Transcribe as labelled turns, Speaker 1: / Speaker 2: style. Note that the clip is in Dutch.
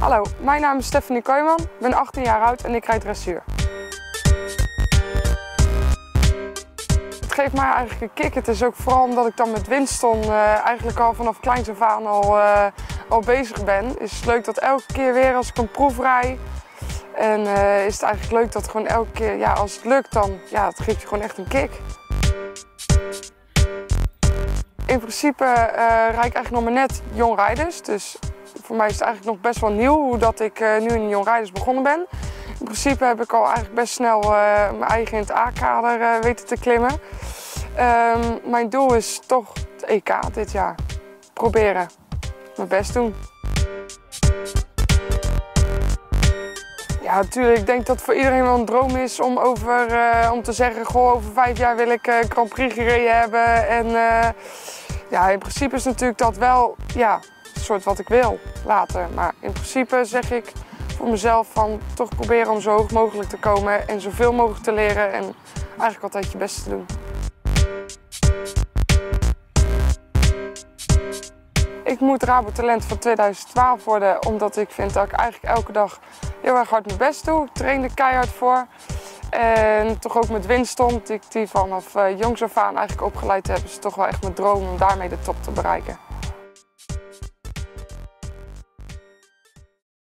Speaker 1: Hallo, mijn naam is Stephanie Kooijman, ik ben 18 jaar oud en ik rijd dressuur. Het geeft mij eigenlijk een kick. Het is ook vooral omdat ik dan met Winston uh, eigenlijk al vanaf kleins af al, uh, al bezig ben. Is het leuk dat elke keer weer als ik een proef rijd. En uh, is het eigenlijk leuk dat gewoon elke keer, ja, als het lukt dan, ja, het geeft je gewoon echt een kick. In principe rijd ik eigenlijk nog maar net jong rijders. Dus voor mij is het eigenlijk nog best wel nieuw hoe dat ik uh, nu in Jong Rijders begonnen ben. In principe heb ik al eigenlijk best snel uh, mijn eigen in het A-kader uh, weten te klimmen. Um, mijn doel is toch het EK dit jaar. Proberen. Mijn best doen. Ja, natuurlijk. Ik denk dat het voor iedereen wel een droom is om, over, om te zeggen... Goh, over vijf jaar wil ik Grand Prix gereden hebben. En ja, in principe is natuurlijk dat wel... Ja, soort wat ik wil later. Maar in principe zeg ik voor mezelf van toch proberen om zo hoog mogelijk te komen en zoveel mogelijk te leren en eigenlijk altijd je best te doen. Ik moet Rabo Talent van 2012 worden, omdat ik vind dat ik eigenlijk elke dag heel erg hard mijn best doe. Ik train keihard voor. En toch ook met Winston, die ik die vanaf jongs af aan eigenlijk opgeleid heb, is toch wel echt mijn droom om daarmee de top te bereiken.